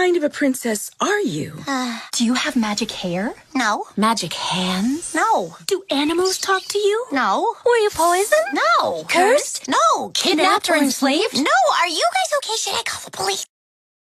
kind of a princess are you? Uh, do you have magic hair? No. Magic hands? No. Do animals talk to you? No. Were you poisoned? No. Cursed? No. Kidnapped or enslaved? No. Are you guys okay? Should I call the police?